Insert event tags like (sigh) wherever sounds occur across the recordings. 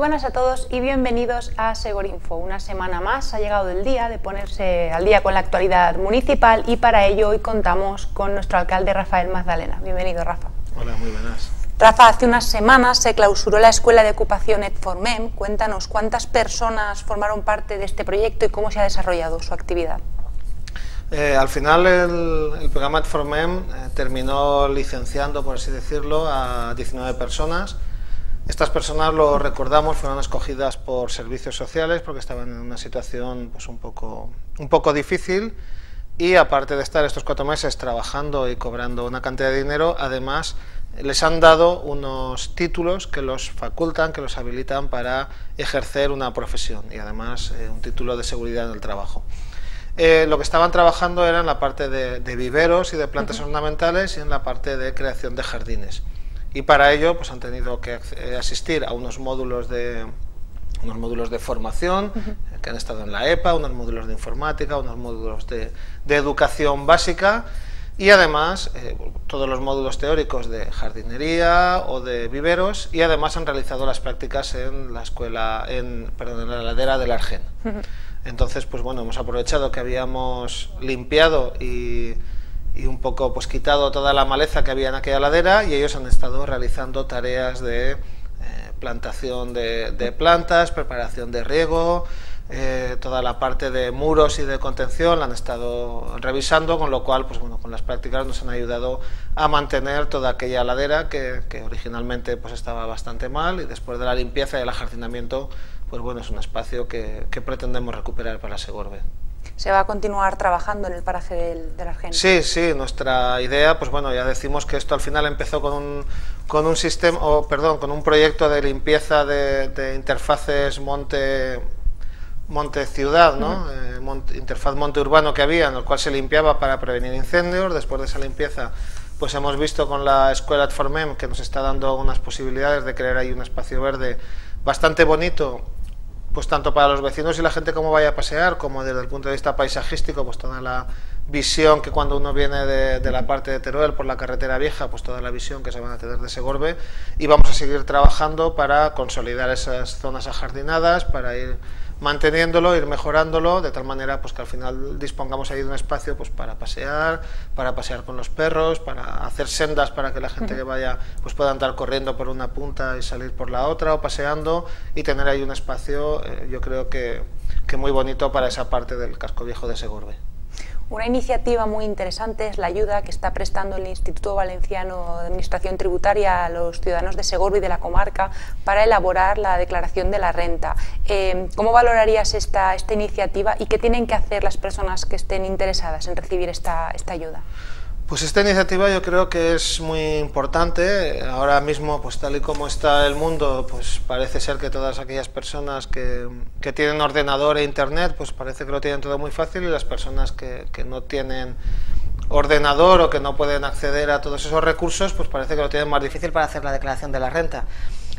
buenas a todos y bienvenidos a Segorinfo. Una semana más ha llegado el día de ponerse al día con la actualidad municipal y para ello hoy contamos con nuestro alcalde Rafael Magdalena. Bienvenido, Rafa. Hola, muy buenas. Rafa, hace unas semanas se clausuró la Escuela de Ocupación EdFormem. Cuéntanos cuántas personas formaron parte de este proyecto y cómo se ha desarrollado su actividad. Eh, al final el, programa EdFormem eh, terminó licenciando, por así decirlo, a 19 personas estas personas, lo recordamos, fueron escogidas por servicios sociales porque estaban en una situación pues, un, poco, un poco difícil. Y aparte de estar estos cuatro meses trabajando y cobrando una cantidad de dinero, además les han dado unos títulos que los facultan, que los habilitan para ejercer una profesión y además eh, un título de seguridad en el trabajo. Eh, lo que estaban trabajando era en la parte de, viveros y de plantas ornamentales y en la parte de creación de jardines y para ello pues han tenido que eh, asistir a unos módulos de unos módulos de formación que han estado en la EPA, unos módulos de informática, unos módulos de, educación básica y además eh, todos los módulos teóricos de jardinería o de viveros y además han realizado las prácticas en la escuela, en, perdón, en la ladera del Argen. Entonces, pues bueno, hemos aprovechado que habíamos limpiado y y un poco pues quitado toda la maleza que había en aquella ladera y ellos han estado realizando tareas de eh, plantación de, plantas, preparación de riego, eh, toda la parte de muros y de contención la han estado revisando, con lo cual pues bueno, con las prácticas nos han ayudado a mantener toda aquella ladera que, originalmente pues estaba bastante mal y después de la limpieza y el ajardinamiento pues bueno, es un espacio que, que pretendemos recuperar para Segorbe se va a continuar trabajando en el paraje del, del Argento. Sí, sí, nuestra idea, pues bueno, ya decimos que esto al final empezó con un, con un sistema, o perdón, con un proyecto de limpieza de, interfaces monte monte ciudad, ¿no? Eh, interfaz monte urbano que había, en el cual se limpiaba para prevenir incendios. Después de esa limpieza, pues hemos visto con la escuela Formem que nos está dando unas posibilidades de crear ahí un espacio verde bastante bonito pues tanto para los vecinos y la gente como vaya a pasear, como desde el punto de vista paisajístico, pues toda la visión que cuando uno viene de, la parte de Teruel por la carretera vieja, pues toda la visión que se van a tener de Segorbe y vamos a seguir trabajando para consolidar esas zonas ajardinadas, para ir manteniéndolo, ir mejorándolo, de tal manera pues que al final dispongamos ahí de un espacio pues para pasear, para pasear con los perros, para hacer sendas para que la gente que vaya pues pueda andar corriendo por una punta y salir por la otra o paseando y tener ahí un espacio eh, yo creo que, que muy bonito para esa parte del casco viejo de Segorbe. Una iniciativa muy interesante es la ayuda que está prestando el Instituto Valenciano de Administración Tributaria a los ciudadanos de Segorbe y de la comarca para elaborar la declaración de la renta. Eh, ¿Cómo valorarías esta, esta iniciativa y qué tienen que hacer las personas que estén interesadas en recibir esta, esta ayuda? Pues esta iniciativa yo creo que es muy importante. Ahora mismo, pues tal y como está el mundo, pues parece ser que todas aquellas personas que, que tienen ordenador e internet, pues parece que lo tienen todo muy fácil y las personas que, que, no tienen ordenador o que no pueden acceder a todos esos recursos, pues parece que lo tienen más difícil para hacer la declaración de la renta.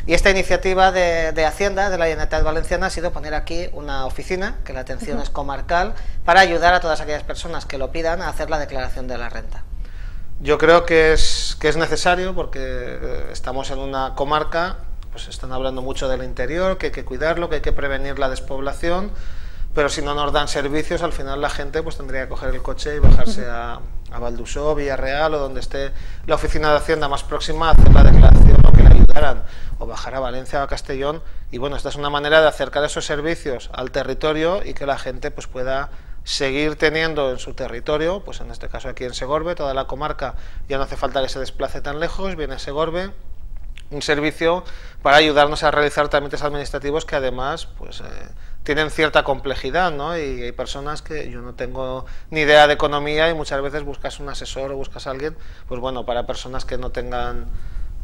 Y esta iniciativa de, de Hacienda de la Generalitat Valenciana ha sido poner aquí una oficina, que la atención es comarcal, para ayudar a todas aquellas personas que lo pidan a hacer la declaración de la renta. Yo creo que es, que es necesario porque eh, estamos en una comarca, pues están hablando mucho del interior, que hay que cuidarlo, que hay que prevenir la despoblación, pero si no nos dan servicios, al final la gente pues tendría que coger el coche y bajarse a, a Valdusó, Villarreal o donde esté la oficina de Hacienda más próxima a hacer la declaración o que le ayudaran, o bajar a Valencia o a Castellón. Y bueno, esta es una manera de acercar esos servicios al territorio y que la gente pues pueda seguir teniendo en su territorio, pues en este caso aquí en Segorbe, toda la comarca, ya no hace falta que se desplace tan lejos, viene Segorbe, un servicio para ayudarnos a realizar trámites administrativos que además pues eh, tienen cierta complejidad, ¿no? Y hay personas que yo no tengo ni idea de economía y muchas veces buscas un asesor o buscas a alguien, pues bueno, para personas que no tengan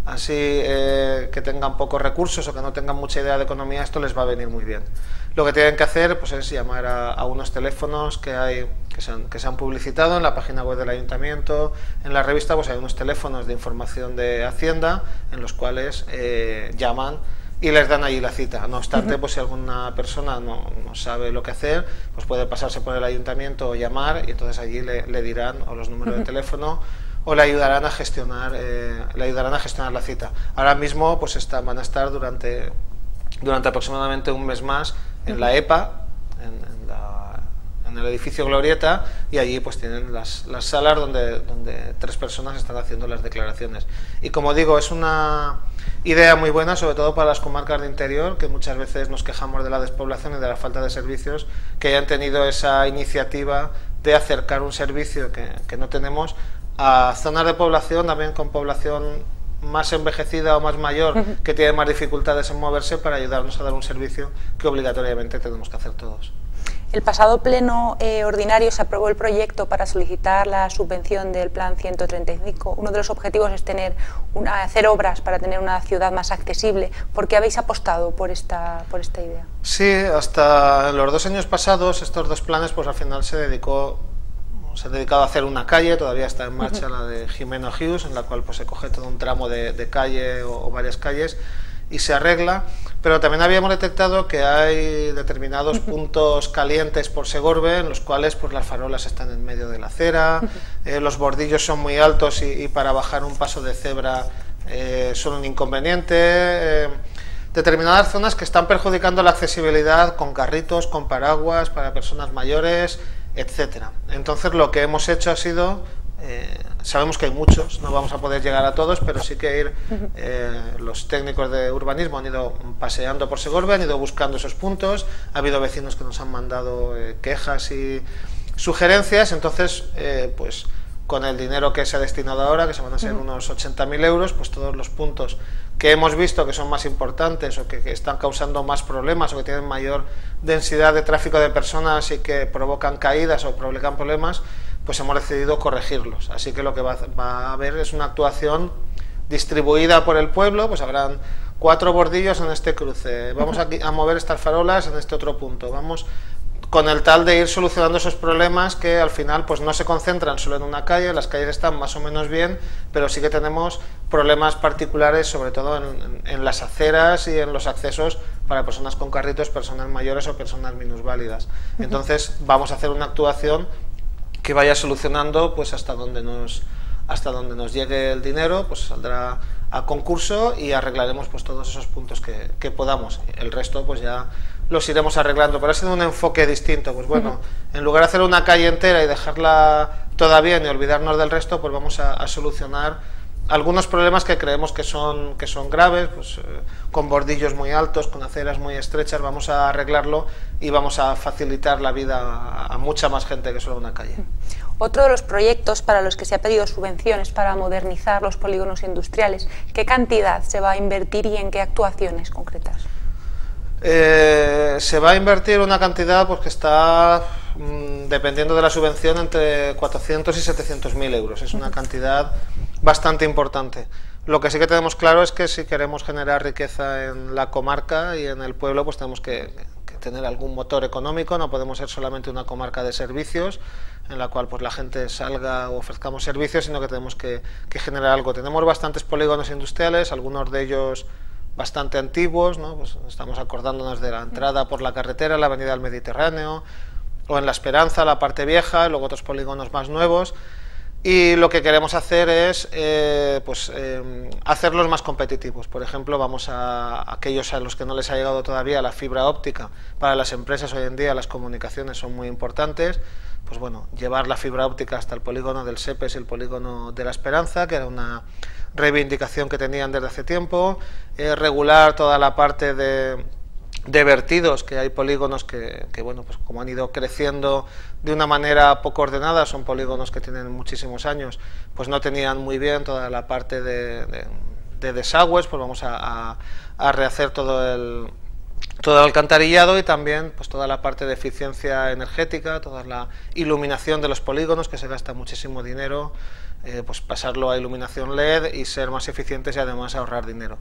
así eh, que tengan pocos recursos o que no tengan mucha idea de economía, esto les va a venir muy bien. Lo que tienen que hacer pues, es llamar a, unos teléfonos que, hay, que se, han, que, se han, publicitado en la página web del ayuntamiento, en la revista pues hay unos teléfonos de información de Hacienda en los cuales eh, llaman y les dan allí la cita. No obstante, pues si alguna persona no, no, sabe lo que hacer, pues puede pasarse por el ayuntamiento o llamar y entonces allí le, le dirán o los números de teléfono o le ayudarán a gestionar, eh, le ayudarán a gestionar la cita. Ahora mismo pues está, van a estar durante durante aproximadamente un mes más en la EPA, en, el edificio Glorieta, y allí pues tienen las, las, salas donde, donde tres personas están haciendo las declaraciones. Y como digo, es una idea muy buena, sobre todo para las comarcas de interior, que muchas veces nos quejamos de la despoblación y de la falta de servicios, que hayan tenido esa iniciativa de acercar un servicio que, que no tenemos a zonas de población, también con población más envejecida o más mayor que tiene más dificultades en moverse para ayudarnos a dar un servicio que obligatoriamente tenemos que hacer todos. El pasado pleno eh, ordinario se aprobó el proyecto para solicitar la subvención del Plan 135. Uno de los objetivos es tener una, hacer obras para tener una ciudad más accesible. ¿Por qué habéis apostado por esta, por esta idea? Sí, hasta los dos años pasados, estos dos planes, pues al final se dedicó se ha dedicado a hacer una calle, todavía está en marcha la de Jimeno Hughes, en la cual pues, se coge todo un tramo de, calle o, varias calles y se arregla, pero también habíamos detectado que hay determinados puntos calientes por Segorbe en los cuales pues, las farolas están en medio de la acera, eh, los bordillos son muy altos y, para bajar un paso de cebra eh, son un inconveniente. Eh, determinadas zonas que están perjudicando la accesibilidad con carritos, con paraguas para personas mayores, etcétera. Entonces lo que hemos hecho ha sido, eh, sabemos que hay muchos, no vamos a poder llegar a todos, pero sí que ir, eh, los técnicos de urbanismo han ido paseando por Segorbe, han ido buscando esos puntos, ha habido vecinos que nos han mandado eh, quejas y sugerencias, entonces pues con el dinero que se ha destinado ahora, que se van a ser unos 80.000 euros, pues todos los puntos que hemos visto que son más importantes o que, están causando más problemas o que tienen mayor densidad de tráfico de personas y que provocan caídas o provocan problemas, pues hemos decidido corregirlos. Así que lo que va, a haber es una actuación distribuida por el pueblo, pues habrán cuatro bordillos en este cruce, vamos a, a mover estas farolas en este otro punto, vamos con el tal de ir solucionando esos problemas que al final pues no se concentran solo en una calle, las calles están más o menos bien, pero sí que tenemos problemas particulares, sobre todo en, las aceras y en los accesos para personas con carritos, personas mayores o personas minusválidas. Entonces vamos a hacer una actuación que vaya solucionando pues hasta donde nos hasta donde nos llegue el dinero, pues saldrá a concurso y arreglaremos pues todos esos puntos que, que podamos. El resto pues ya los iremos arreglando, pero ha sido un enfoque distinto. Pues bueno, en lugar de hacer una calle entera y dejarla toda bien y olvidarnos del resto, pues vamos a, solucionar algunos problemas que creemos que son, que son graves, pues, eh, con bordillos muy altos, con aceras muy estrechas, vamos a arreglarlo y vamos a facilitar la vida a, a mucha más gente que solo una calle. Otro de los proyectos para los que se ha pedido subvenciones para modernizar los polígonos industriales, ¿qué cantidad se va a invertir y en qué actuaciones concretas? Eh, se va a invertir una cantidad pues, que está, mm, dependiendo de la subvención, entre 400 y 700 mil euros. Es una cantidad bastante importante. Lo que sí que tenemos claro es que si queremos generar riqueza en la comarca y en el pueblo, pues tenemos que, tener algún motor económico, no podemos ser solamente una comarca de servicios en la cual pues la gente salga o ofrezcamos servicios, sino que tenemos que, que generar algo. Tenemos bastantes polígonos industriales, algunos de ellos bastante antiguos, ¿no? pues estamos acordándonos de la entrada por la carretera, la avenida del Mediterráneo, o en La Esperanza, la parte vieja, y luego otros polígonos más nuevos. Y lo que queremos hacer es eh, pues, eh, hacerlos más competitivos. Por ejemplo, vamos a aquellos a los que no les ha llegado todavía la fibra óptica. Para las empresas hoy en día las comunicaciones son muy importantes. Pues bueno, llevar la fibra óptica hasta el polígono del SEPES y el polígono de la Esperanza, que era una reivindicación que tenían desde hace tiempo, eh, regular toda la parte de, de, vertidos, que hay polígonos que, bueno, pues como han ido creciendo de una manera poco ordenada, son polígonos que tienen muchísimos años, pues no tenían muy bien toda la parte de, de, desagües, pues vamos a, a, rehacer todo el todo el alcantarillado y también pues toda la parte de eficiencia energética, toda la iluminación de los polígonos que se gasta muchísimo dinero, eh, pues pasarlo a iluminación LED y ser más eficientes y además ahorrar dinero.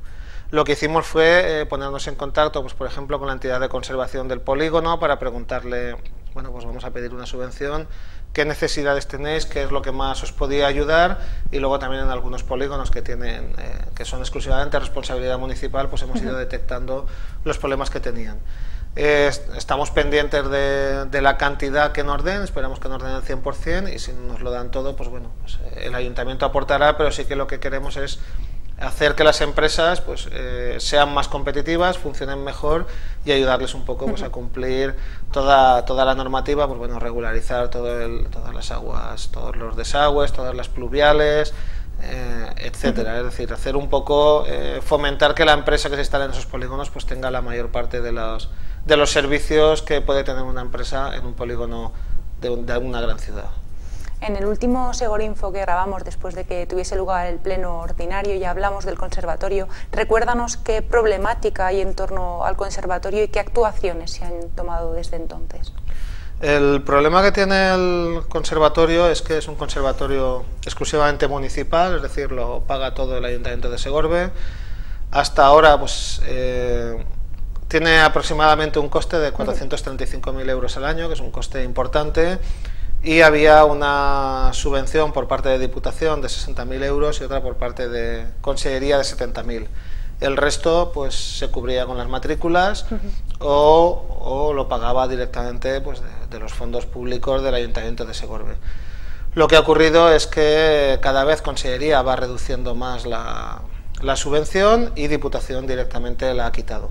Lo que hicimos fue eh, ponernos en contacto, pues por ejemplo, con la entidad de conservación del polígono para preguntarle, bueno, pues vamos a pedir una subvención, qué necesidades tenéis, qué es lo que más os podía ayudar y luego también en algunos polígonos que tienen, eh, que son exclusivamente responsabilidad municipal, pues hemos ido detectando los problemas que tenían estamos pendientes de, la cantidad que nos den, esperamos que nos den el 100% y si nos lo dan todo, pues bueno, pues, eh, el ayuntamiento aportará, pero sí que lo que queremos es hacer que las empresas pues, eh, sean más competitivas, funcionen mejor y ayudarles un poco pues, a cumplir toda, toda la normativa, pues, bueno, regularizar todo el, todas las aguas, todos los desagües, todas las pluviales, eh, etcétera. Es decir, hacer un poco, eh, fomentar que la empresa que se instale en esos polígonos pues, tenga la mayor parte de los, de los servicios que puede tener una empresa en un polígono de, de una gran ciudad. En el último Segorinfo que grabamos después de que tuviese lugar el pleno ordinario y hablamos del conservatorio, recuérdanos qué problemática hay en torno al conservatorio y qué actuaciones se han tomado desde entonces. El problema que tiene el conservatorio es que es un conservatorio exclusivamente municipal, es decir, lo paga todo el Ayuntamiento de Segorbe. Hasta ahora, pues eh, tiene aproximadamente un coste de 435.000 euros al año, que es un coste importante y había una subvención por parte de Diputación de 60.000 euros y otra por parte de Consellería de 70.000. El resto pues se cubría con las matrículas o, lo pagaba directamente pues, de, los fondos públicos del Ayuntamiento de Segorbe. Lo que ha ocurrido es que cada vez Consellería va reduciendo más la, la subvención y Diputación directamente la ha quitado.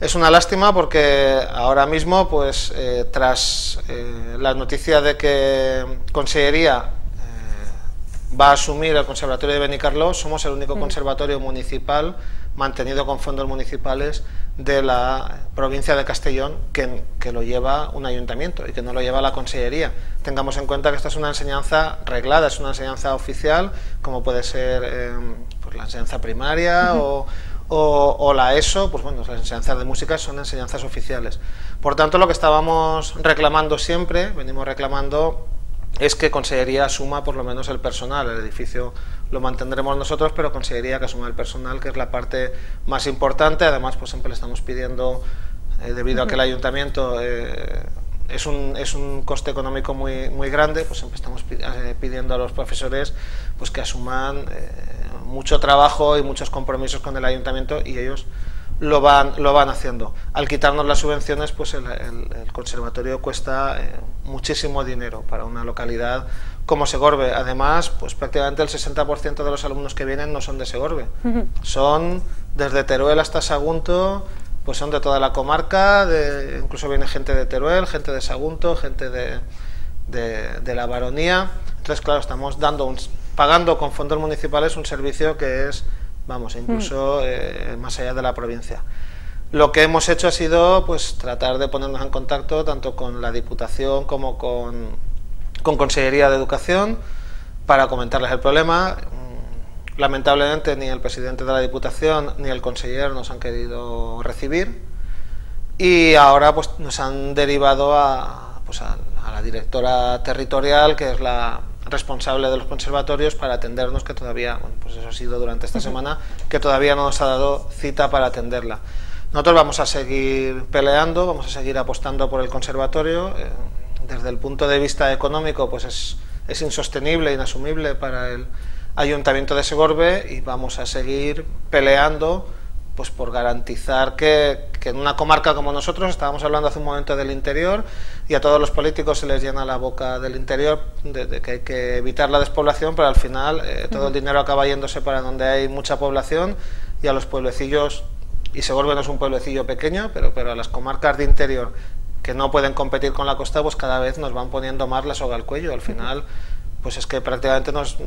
Es una lástima porque ahora mismo, pues eh, tras eh, la noticia de que Consellería eh, va a asumir el Conservatorio de Benicarló, somos el único mm. conservatorio municipal mantenido con fondos municipales de la provincia de Castellón que, que, lo lleva un ayuntamiento y que no lo lleva la consellería. Tengamos en cuenta que esta es una enseñanza reglada, es una enseñanza oficial, como puede ser pues la enseñanza primaria o o, la ESO, pues bueno, las enseñanzas de música son enseñanzas oficiales. Por tanto, lo que estábamos reclamando siempre, venimos reclamando, es que Consellería asuma por lo menos el personal. El edificio lo mantendremos nosotros, pero Consellería que asuma el personal, que es la parte más importante. Además, pues siempre le estamos pidiendo, eh, debido a que el ayuntamiento eh, es un, es un coste económico muy, muy grande, pues siempre estamos eh, pidiendo a los profesores pues que asuman eh, mucho trabajo y muchos compromisos con el ayuntamiento y ellos lo van, lo van haciendo. Al quitarnos las subvenciones, pues el, conservatorio cuesta eh, muchísimo dinero para una localidad como Segorbe. Además, pues prácticamente el 60% de los alumnos que vienen no son de Segorbe. Son desde Teruel hasta Sagunto, pues son de toda la comarca, de, incluso viene gente de Teruel, gente de Sagunto, gente de, de, la baronía. Entonces, claro, estamos dando pagando con fondos municipales un servicio que es, vamos, incluso mm. eh, más allá de la provincia. Lo que hemos hecho ha sido pues tratar de ponernos en contacto tanto con la Diputación como con, con Consellería de Educación para comentarles el problema Lamentablemente ni el presidente de la Diputación ni el consejero nos han querido recibir y ahora pues nos han derivado a, pues, a, la directora territorial, que es la responsable de los conservatorios, para atendernos, que todavía, bueno, pues eso ha sido durante esta semana, que todavía no nos ha dado cita para atenderla. Nosotros vamos a seguir peleando, vamos a seguir apostando por el conservatorio. Eh, desde el punto de vista económico, pues es, es insostenible, inasumible para el Ayuntamiento de Segorbe y vamos a seguir peleando pues por garantizar que, en una comarca como nosotros, estábamos hablando hace un momento del interior, y a todos los políticos se les llena la boca del interior de, que hay que evitar la despoblación, pero al final eh, todo el dinero acaba yéndose para donde hay mucha población y a los pueblecillos, y Segorbe no es un pueblecillo pequeño, pero, pero a las comarcas de interior que no pueden competir con la costa, pues cada vez nos van poniendo más la soga al cuello. Al final pues es que prácticamente nos,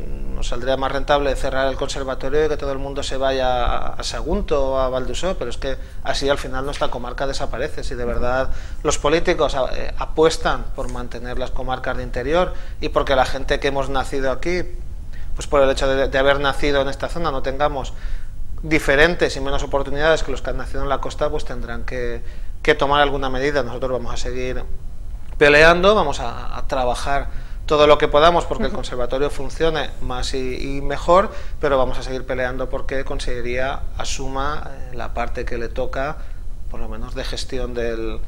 saldría más rentable cerrar el conservatorio y que todo el mundo se vaya a Sagunto o a Valdusó, pero es que así al final nuestra comarca desaparece. Si de verdad los políticos eh, apuestan por mantener las comarcas de interior y porque la gente que hemos nacido aquí, pues por el hecho de, haber nacido en esta zona, no tengamos diferentes y menos oportunidades que los que han nacido en la costa, pues tendrán que, tomar alguna medida. Nosotros vamos a seguir peleando, vamos a trabajar todo lo que podamos porque el conservatorio funcione más y, mejor, pero vamos a seguir peleando porque Consellería asuma eh, la parte que le toca, por lo menos de gestión del,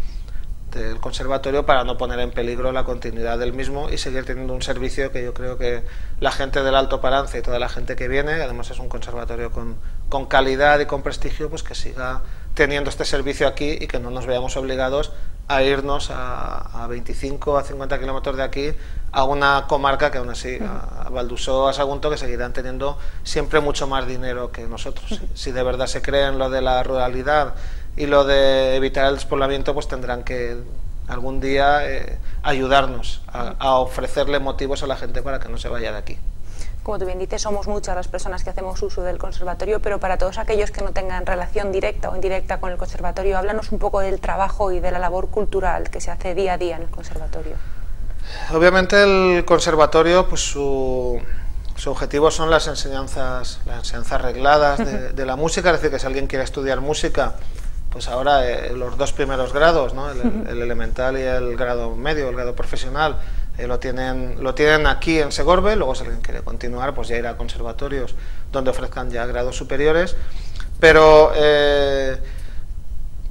del conservatorio para no poner en peligro la continuidad del mismo y seguir teniendo un servicio que yo creo que la gente del Alto Parance y toda la gente que viene, además es un conservatorio con, con calidad y con prestigio, pues que siga teniendo este servicio aquí y que no nos veamos obligados a irnos a, a 25 a 50 kilómetros de aquí a una comarca que aún así, a Valdusó, a Sagunto, que seguirán teniendo siempre mucho más dinero que nosotros. Si de verdad se creen lo de la ruralidad y lo de evitar el despoblamiento, pues tendrán que algún día eh, ayudarnos a ofrecerle motivos a la gente para que no se vaya de aquí como tú bien dices, somos muchas las personas que hacemos uso del conservatorio, pero para todos aquellos que no tengan relación directa o indirecta con el conservatorio, háblanos un poco del trabajo y de la labor cultural que se hace día a día en el conservatorio. Obviamente el conservatorio, pues su, objetivo son las enseñanzas, las enseñanzas regladas de, la música, es decir, que si alguien quiere estudiar música, pues ahora eh, los dos primeros grados, ¿no? el, elemental y el grado medio, el grado profesional, eh, lo, tienen, lo tienen aquí en Segorbe, luego si alguien quiere continuar, pues ya irá a conservatorios donde ofrezcan ya grados superiores. Pero eh,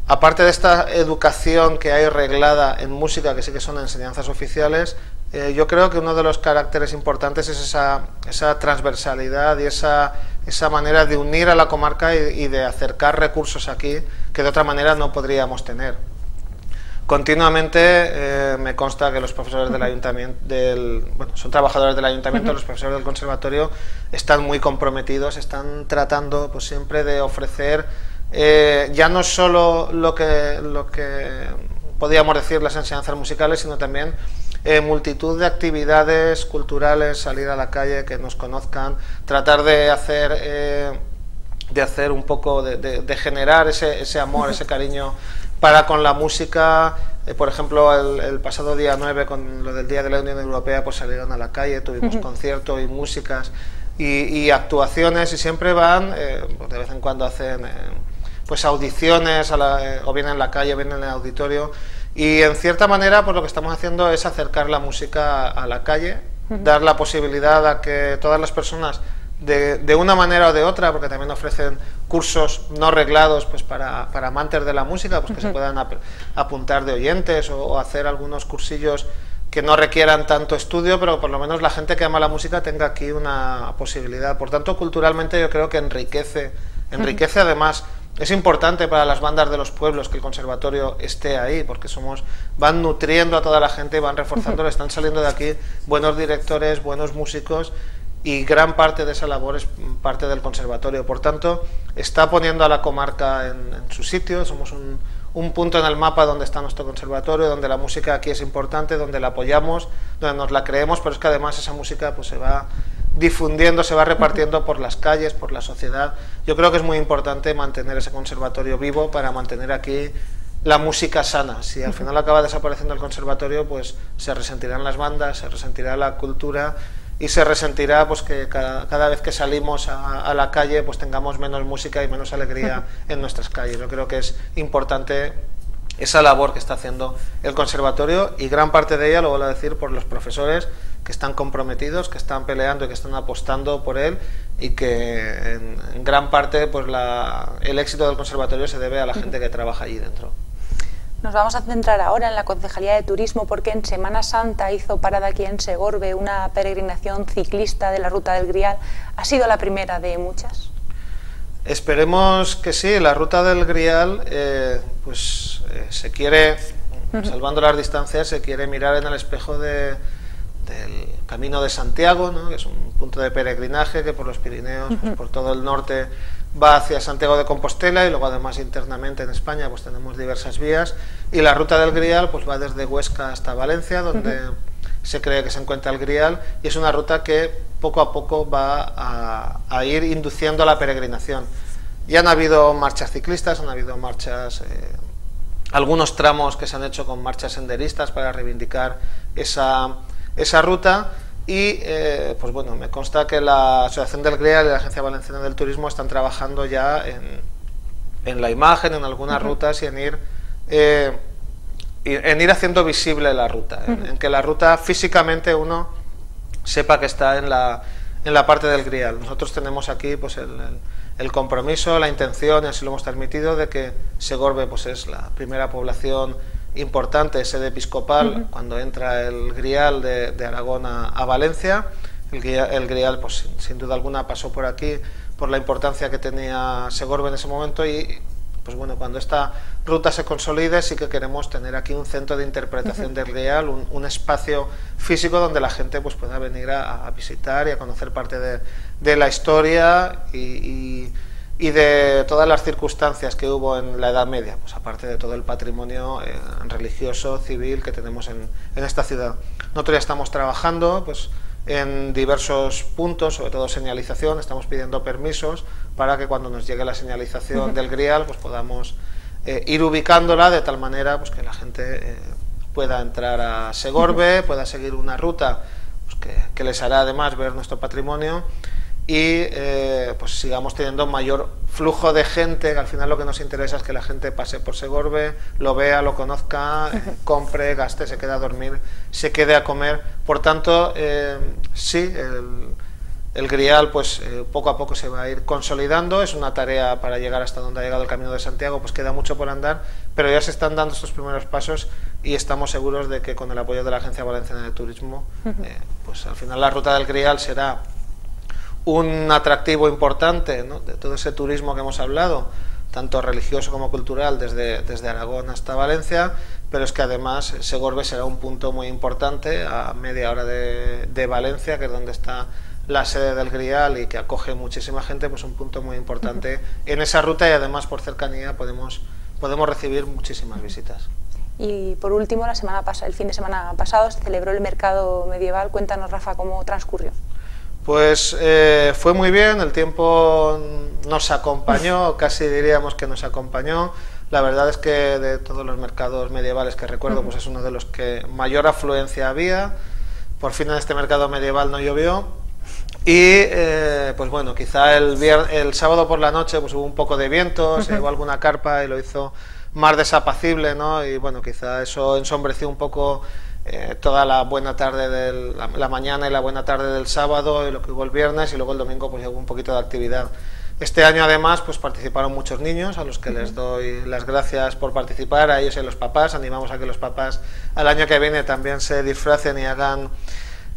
aparte de esta educación que hay reglada en música, que sí que son enseñanzas oficiales, eh, yo creo que uno de los caracteres importantes es esa, esa transversalidad y esa, esa, manera de unir a la comarca y de acercar recursos aquí que de otra manera no podríamos tener. Continuamente eh, me consta que los profesores del ayuntamiento, del, bueno, son trabajadores del ayuntamiento, los profesores del conservatorio están muy comprometidos, están tratando pues siempre de ofrecer eh, ya no solo lo que, lo que podríamos decir las enseñanzas musicales, sino también eh, multitud de actividades culturales, salir a la calle, que nos conozcan, tratar de hacer, de hacer un poco, de, de generar ese, ese amor, ese cariño para con la música, eh, por ejemplo, el, pasado día 9, con lo del Día de la Unión Europea, pues salieron a la calle, tuvimos conciertos y músicas y, actuaciones y siempre van, eh, pues de vez en cuando hacen eh, pues audiciones o vienen en la calle, o vienen en el auditorio y en cierta manera pues lo que estamos haciendo es acercar la música a la calle, dar la posibilidad a que todas las personas de, una manera o de otra, porque también ofrecen cursos no reglados pues para, para amantes de la música, pues que se puedan apuntar de oyentes o, hacer algunos cursillos que no requieran tanto estudio, pero por lo menos la gente que ama la música tenga aquí una posibilidad. Por tanto, culturalmente yo creo que enriquece, enriquece además es importante para las bandas de los pueblos que el conservatorio esté ahí, porque somos van nutriendo a toda la gente, van reforzando, le están saliendo de aquí buenos directores, buenos músicos y gran parte de esa labor es parte del conservatorio. Por tanto, está poniendo a la comarca en, su sitio, somos un, un, punto en el mapa donde está nuestro conservatorio, donde la música aquí es importante, donde la apoyamos, donde nos la creemos, pero es que además esa música pues, se va difundiendo, se va repartiendo por las calles, por la sociedad. Yo creo que es muy importante mantener ese conservatorio vivo para mantener aquí la música sana. Si al final acaba desapareciendo el conservatorio, pues se resentirán las bandas, se resentirá la cultura y se resentirá pues que cada, vez que salimos a, la calle pues tengamos menos música y menos alegría (laughs) en nuestras calles. Yo creo que es importante esa labor que está haciendo el conservatorio y gran parte de ella, lo voy a decir, por los profesores que están comprometidos, que están peleando y que están apostando por él y que en, gran parte pues la, el éxito del conservatorio se debe a la gente que trabaja allí dentro. Nos vamos a centrar ahora en la Concejalía de Turismo porque en Semana Santa hizo parada aquí en Segorbe una peregrinación ciclista de la Ruta del Grial. ¿Ha sido la primera de muchas? Esperemos que sí. La Ruta del Grial, eh, pues eh, se quiere, salvando las distancias, se quiere mirar en el espejo del Camino de Santiago, ¿no? que es un punto de peregrinaje que por los Pirineos, pues, por todo el norte va hacia Santiago de Compostela y luego además internamente en España pues tenemos diversas vías. Y la ruta del Grial pues va desde Huesca hasta Valencia donde se cree que se encuentra el Grial. Y es una ruta que poco a poco va a, ir induciendo a la peregrinación. Ya han habido marchas ciclistas, han habido marchas, eh, algunos tramos que se han hecho con marchas senderistas para reivindicar esa, esa ruta y eh, pues bueno, me consta que la Asociación del Grial y la Agencia Valenciana del Turismo están trabajando ya en, en la imagen, en algunas rutas y en ir, eh, en ir haciendo visible la ruta, en, que la ruta físicamente uno sepa que está en la, en la parte del Grial. Nosotros tenemos aquí pues el, el, compromiso, la intención, y así lo hemos transmitido, de que Segorbe pues es la primera población importante sede episcopal cuando entra el grial de, Aragón a, Valencia. El grial, pues, sin, duda alguna, pasó por aquí por la importancia que tenía Segorbe en ese momento y pues bueno, cuando esta ruta se consolide sí que queremos tener aquí un centro de interpretación del Grial, un, espacio físico donde la gente pues pueda venir a, visitar y a conocer parte de, la historia y, de todas las circunstancias que hubo en la Edad Media, pues aparte de todo el patrimonio eh, religioso, civil que tenemos en, en esta ciudad. Nosotros ya estamos trabajando, pues en diversos puntos, sobre todo señalización, estamos pidiendo permisos para que cuando nos llegue la señalización del grial pues podamos eh, ir ubicándola de tal manera pues, que la gente eh, pueda entrar a Segorbe, pueda seguir una ruta pues, que, que, les hará además ver nuestro patrimonio y eh, pues sigamos teniendo mayor flujo de gente, que al final lo que nos interesa es que la gente pase por Segorbe, lo vea, lo conozca, eh, compre, gaste, se quede a dormir, se quede a comer. Por tanto, eh, sí, el, el, Grial pues poco a poco se va a ir consolidando, es una tarea para llegar hasta donde ha llegado el Camino de Santiago, pues queda mucho por andar, pero ya se están dando estos primeros pasos y estamos seguros de que con el apoyo de la Agencia Valenciana de Turismo, pues al final la ruta del Grial será un atractivo importante de todo ese turismo que hemos hablado, tanto religioso como cultural, desde, desde Aragón hasta Valencia, pero es que además Segorbe será un punto muy importante a media hora de, de Valencia, que es donde está la sede del Grial y que acoge muchísima gente, pues un punto muy importante en esa ruta y además por cercanía podemos, podemos recibir muchísimas visitas. Y por último, la semana el fin de semana pasado se celebró el mercado medieval. Cuéntanos, Rafa, cómo transcurrió. Pues eh, fue muy bien, el tiempo nos acompañó, casi diríamos que nos acompañó. La verdad es que de todos los mercados medievales que recuerdo, pues es uno de los que mayor afluencia había. Por fin en este mercado medieval no llovió. Y eh, pues bueno, quizá el, el sábado por la noche pues hubo un poco de viento, se llevó alguna carpa y lo hizo más desapacible, ¿no? Y bueno, quizá eso ensombreció un poco eh, toda la buena tarde de la, mañana y la buena tarde del sábado y lo que hubo el viernes y luego el domingo pues hubo un poquito de actividad. Este año además pues participaron muchos niños a los que les doy las gracias por participar, a ellos y a los papás, animamos a que los papás al año que viene también se disfracen y hagan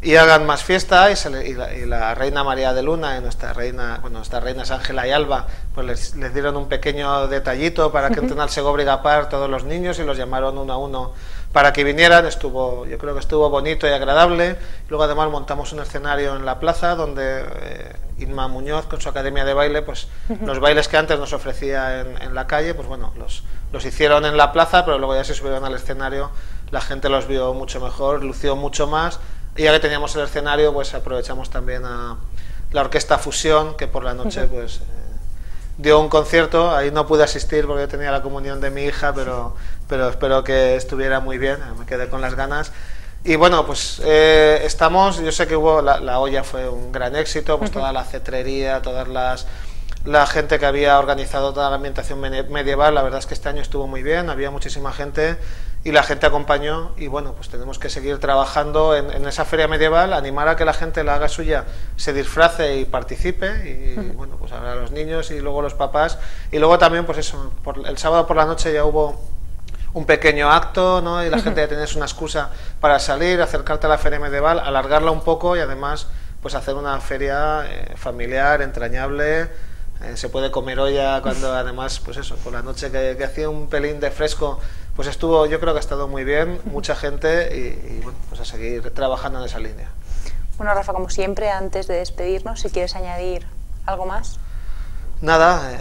y hagan más fiesta. Y, la, reina María de Luna y nuestra reina, bueno, nuestra reina es Ángela y Alba, pues les, les, dieron un pequeño detallito para que entren al Segobriga Par todos los niños y los llamaron uno a uno para que vinieran, estuvo, yo creo que estuvo bonito y agradable. Luego además montamos un escenario en la plaza donde eh, Inma Muñoz con su academia de baile, pues los bailes que antes nos ofrecía en, en la calle, pues bueno, los, los hicieron en la plaza, pero luego ya se subieron al escenario, la gente los vio mucho mejor, lució mucho más. Y ya que teníamos el escenario, pues aprovechamos también a la Orquesta Fusión, que por la noche pues dio un concierto. Ahí no pude asistir porque yo tenía la comunión de mi hija, pero, pero espero que estuviera muy bien. Me quedé con las ganas. Y bueno, pues eh, estamos, yo sé que hubo, la, la, olla fue un gran éxito, pues toda la cetrería, todas las la gente que había organizado toda la ambientación medieval, la verdad es que este año estuvo muy bien, había muchísima gente y la gente acompañó y bueno, pues tenemos que seguir trabajando en, esa feria medieval, animar a que la gente la haga suya, se disfrace y participe y bueno, pues a los niños y luego los papás. Y luego también pues eso, por, el sábado por la noche ya hubo un pequeño acto ¿no? y la gente ya tenés una excusa para salir, acercarte a la feria medieval, alargarla un poco y además pues hacer una feria eh, familiar, entrañable, eh, se puede comer olla cuando además, pues eso, por la noche que, hacía un pelín de fresco, pues estuvo, yo creo que ha estado muy bien, mucha gente y, bueno, pues a seguir trabajando en esa línea. Bueno, Rafa, como siempre, antes de despedirnos, si quieres añadir algo más. Nada, eh,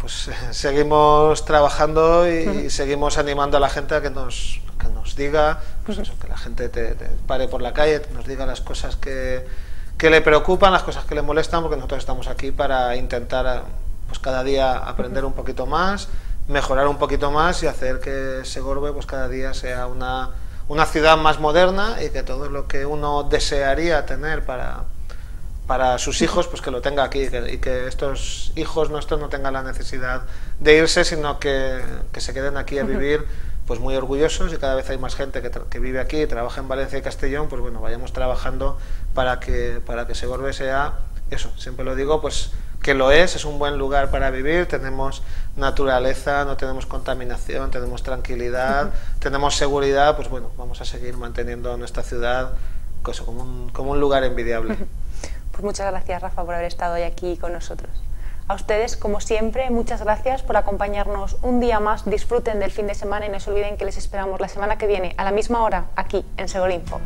pues (laughs) seguimos trabajando y, seguimos animando a la gente a que nos, que nos diga, pues eso, que la gente te, te pare por la calle, nos diga las cosas que que le preocupan, las cosas que le molestan, porque nosotros estamos aquí para intentar pues cada día aprender un poquito más, mejorar un poquito más y hacer que Segorbe pues cada día sea una, una ciudad más moderna y que todo lo que uno desearía tener para, para sus hijos, pues que lo tenga aquí y que estos hijos nuestros no tengan la necesidad de irse, sino que, que se queden aquí a vivir pues muy orgullosos y cada vez hay más gente que, que, vive aquí, trabaja en Valencia y Castellón, pues bueno, vayamos trabajando para que, para que Segorbe sea, eso, siempre lo digo, pues que lo es, es un buen lugar para vivir, tenemos naturaleza, no tenemos contaminación, tenemos tranquilidad, tenemos seguridad, pues bueno, vamos a seguir manteniendo nuestra ciudad pues, como, un, como un lugar envidiable. Pues muchas gracias Rafa por haber estado hoy aquí con nosotros. A ustedes, como siempre, muchas gracias por acompañarnos un día más. Disfruten del fin de semana y no se olviden que les esperamos la semana que viene a la misma hora aquí en Segorinfo.